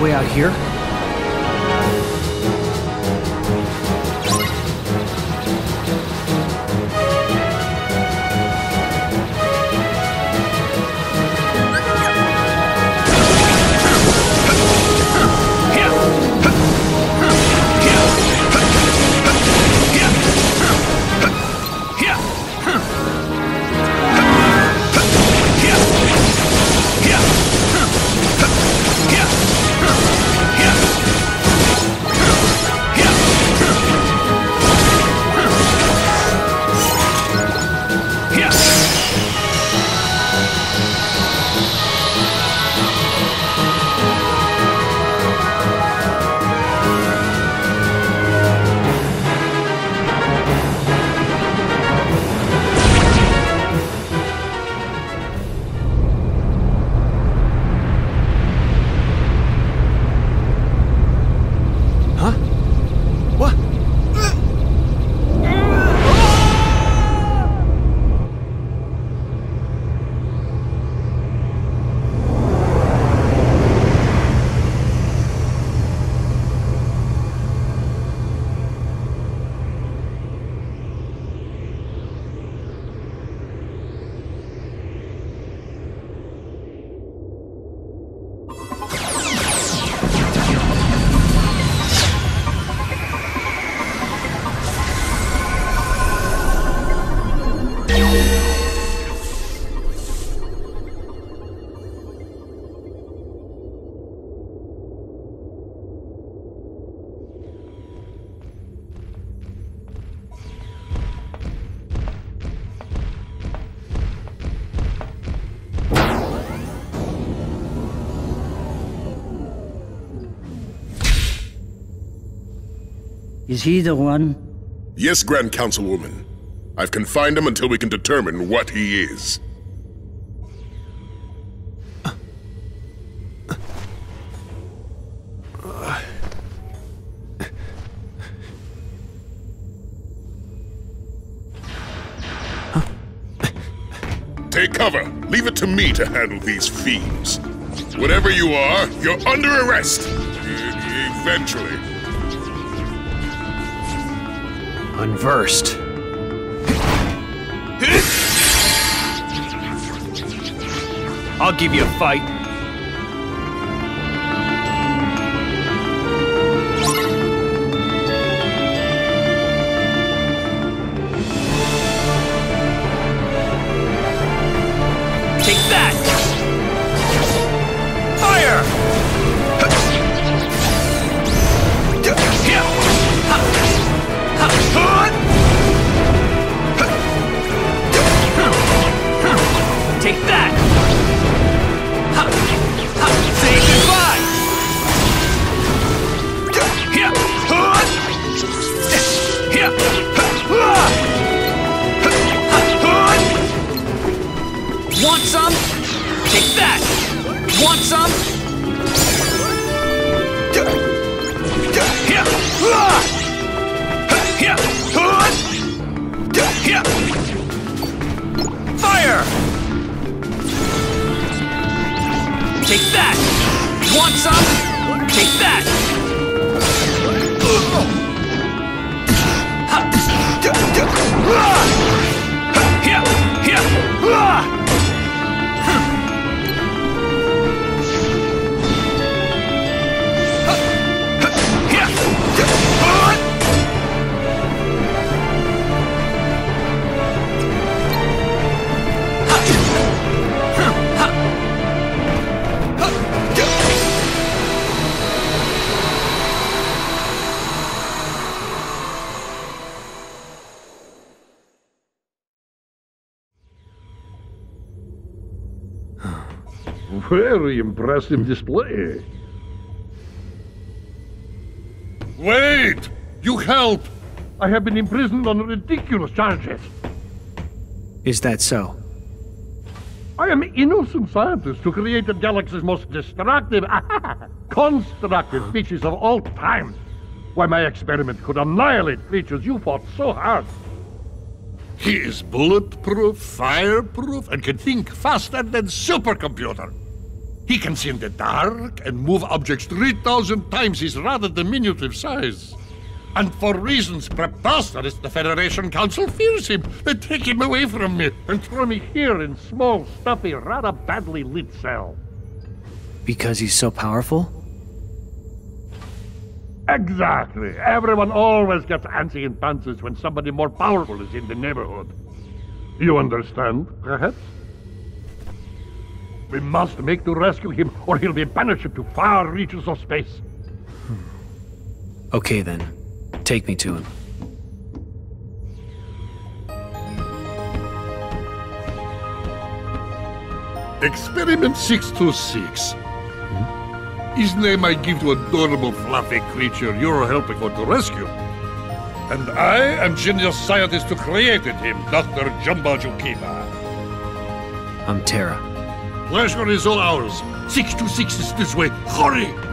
Way out here? Is he the one? Yes, Grand Councilwoman. I've confined him until we can determine what he is. Take cover. Leave it to me to handle these fiends. Whatever you are, you're under arrest. E- eventually. Unversed. I'll give you a fight. Very impressive display. Wait! You help! I have been imprisoned on ridiculous charges. Is that so? I am innocent scientist who created galaxy's most destructive, constructive species of all time. Why, my experiment could annihilate creatures you fought so hard. He is bulletproof, fireproof, and can think faster than supercomputer. He can see in the dark and move objects 3,000 times his rather diminutive size. And for reasons preposterous, the Federation Council fears him. They take him away from me and throw me here in small, stuffy, rather badly lit cell. Because he's so powerful? Exactly. Everyone always gets antsy in pantsy when somebody more powerful is in the neighborhood. You understand, perhaps? We must make to rescue him, or he'll be banished to far reaches of space. Hmm. Okay then. Take me to him. Experiment 626. Hmm? His name I give to adorable fluffy creature you're helping for to rescue. And I am genius scientist who created him, Dr. Jumba Jookiba. I'm Terra. Pleasure is all ours. 626 is this way. Hurry!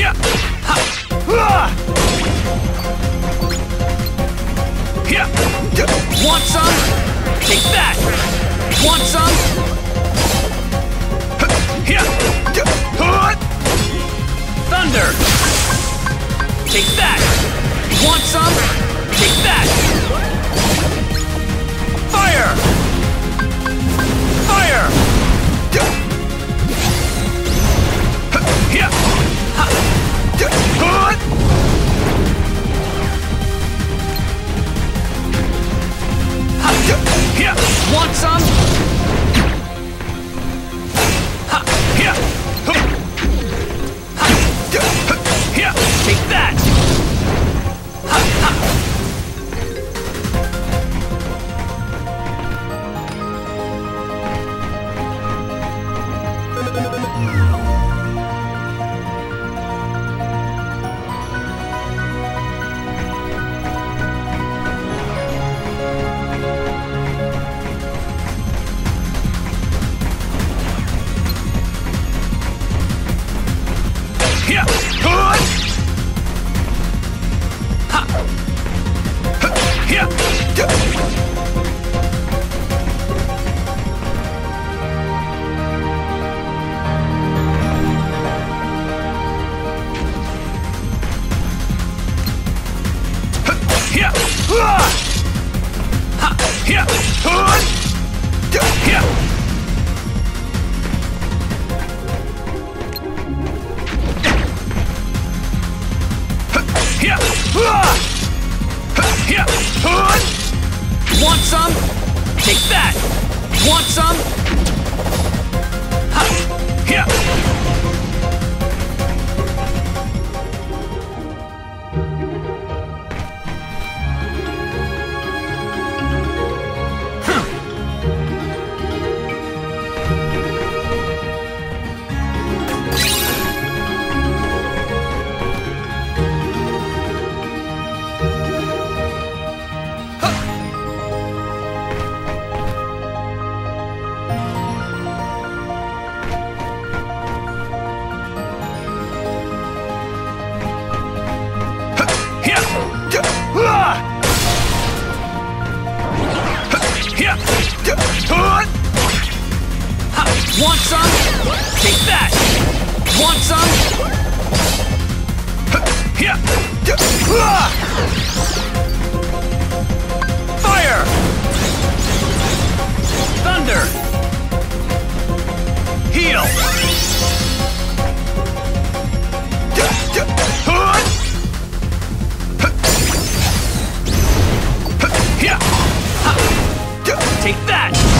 Want some? Take that! Want some? Thunder! Take that! Want some? Take that! Fire! Fire! Want some? Fire! Thunder! Heal! Take that!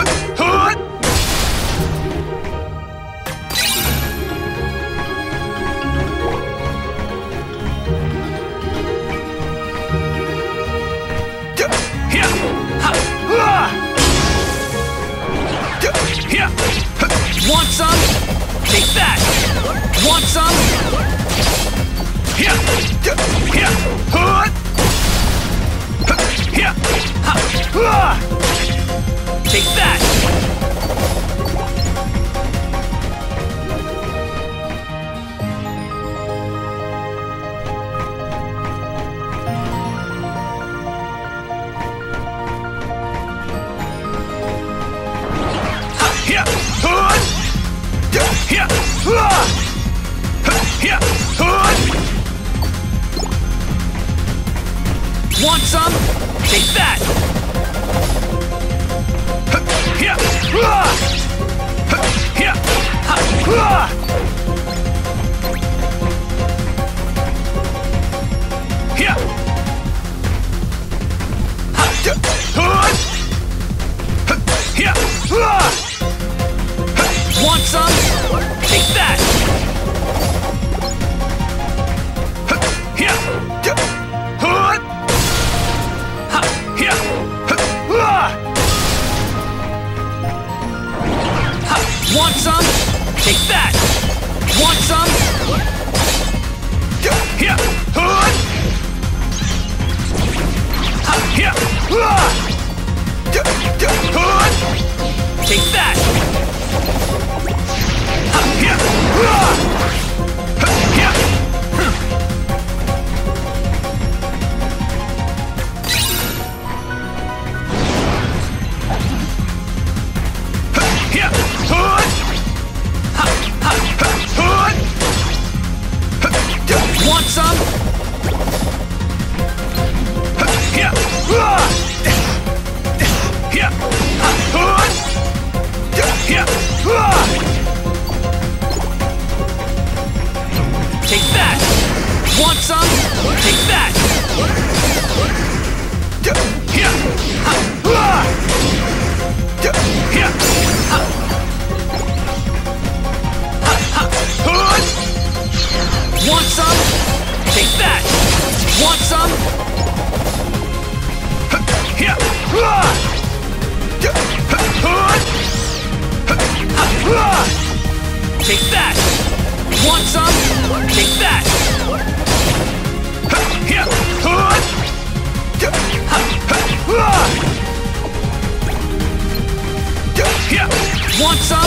Want some?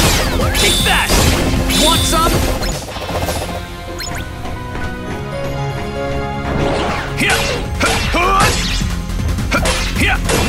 Take that! Want some? Here! Here!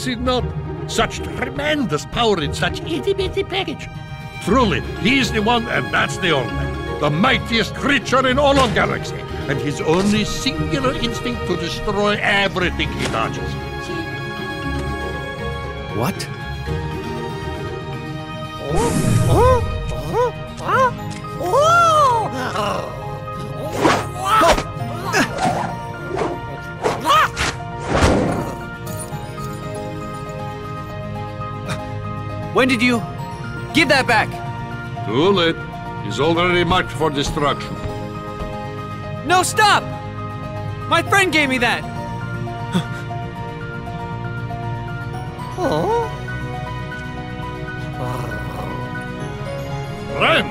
Is it not? Such tremendous power in such itty bitty package. Truly, he's the one, and that's the only. The mightiest creature in all of galaxy, and his only singular instinct to destroy everything he touches. What? When did you... Give that back! Too late. He's already marked for destruction. No, stop! My friend gave me that! oh? Friend,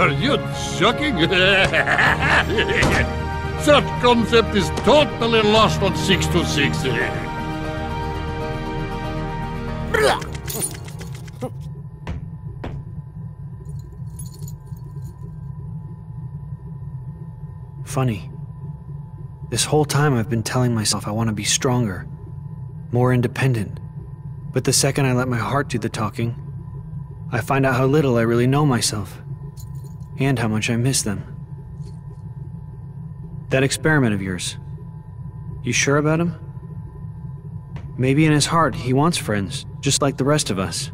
are you joking? Such concept is totally lost on 626. Funny. This whole time I've been telling myself I want to be stronger, more independent. But the second I let my heart do the talking, I find out how little I really know myself, and how much I miss them. That experiment of yours, you sure about him? Maybe in his heart he wants friends, just like the rest of us.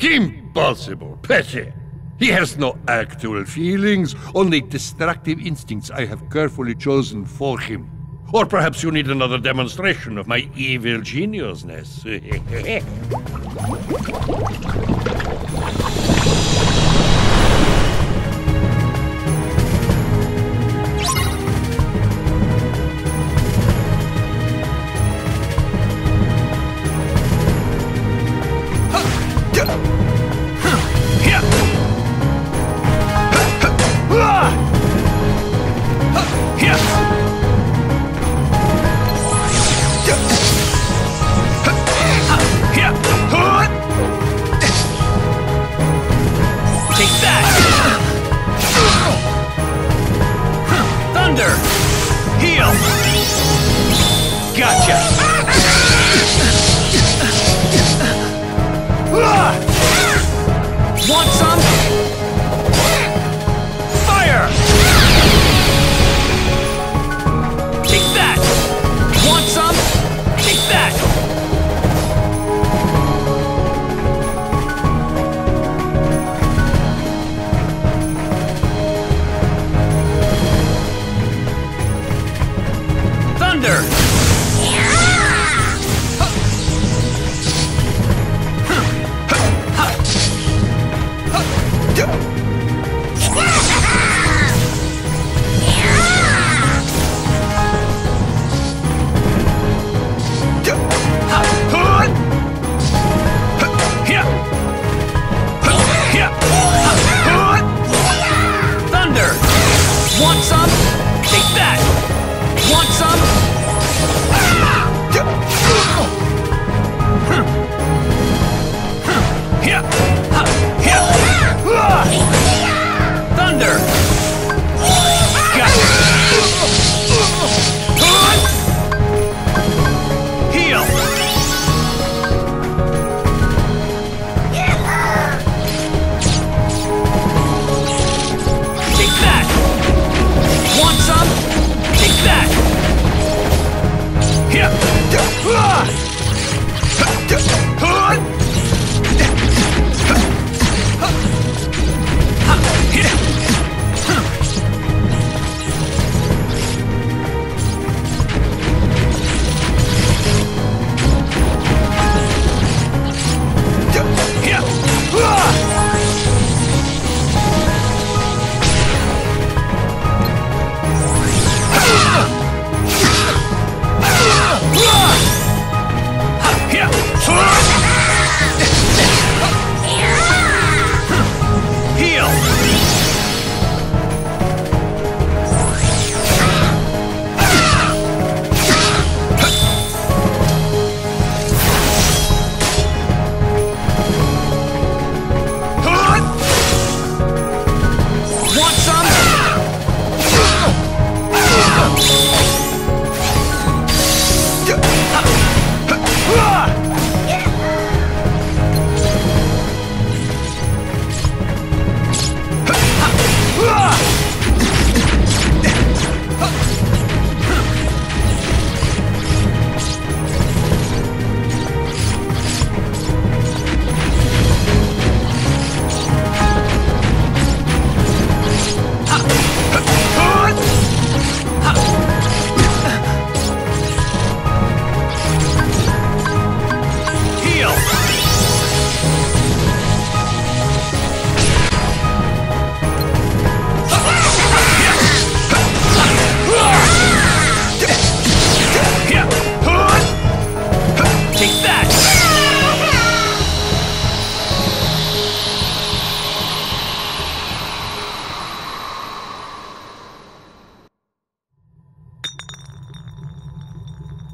Impossible, Petty. He has no actual feelings, only destructive instincts I have carefully chosen for him. Or perhaps you need another demonstration of my evil geniusness.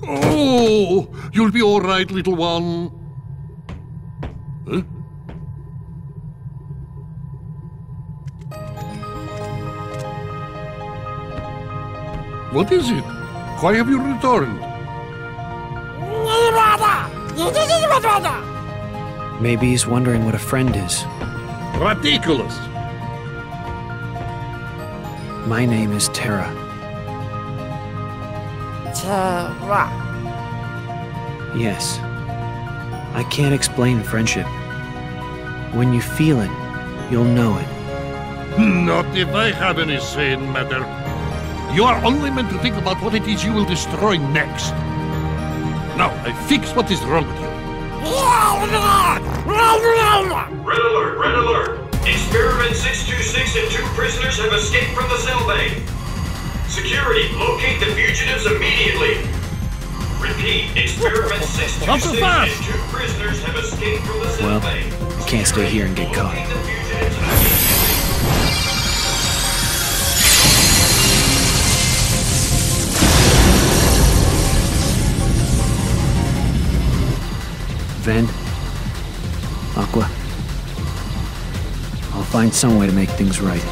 Oh, you'll be all right, little one. Huh? What is it? Why have you returned? Maybe he's wondering what a friend is. Ridiculous. My name is Terra. Yes. I can't explain friendship. When you feel it, you'll know it. Not if I have any say in matter. You are only meant to think about what it is you will destroy next. Now, I fix what is wrong with you. Red alert, red alert. Experiment 626 and two prisoners have escaped from the cell bay. Security, locate the fugitives immediately. Repeat, experiment Not so 626 fast. and two prisoners have escaped from the Well, bay. I can't stay here and get caught. Locate the fugitives immediately. Ven? Aqua? I'll find some way to make things right.